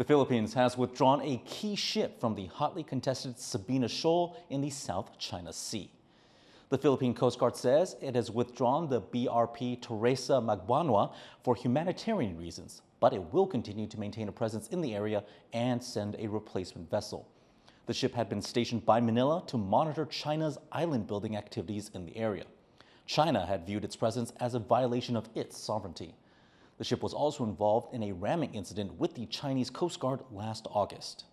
The Philippines has withdrawn a key ship from the hotly contested Sabina Shoal in the South China Sea. The Philippine Coast Guard says it has withdrawn the BRP Teresa Magbanua for humanitarian reasons, but it will continue to maintain a presence in the area and send a replacement vessel. The ship had been stationed by Manila to monitor China's island building activities in the area. China had viewed its presence as a violation of its sovereignty. The ship was also involved in a ramming incident with the Chinese Coast Guard last August.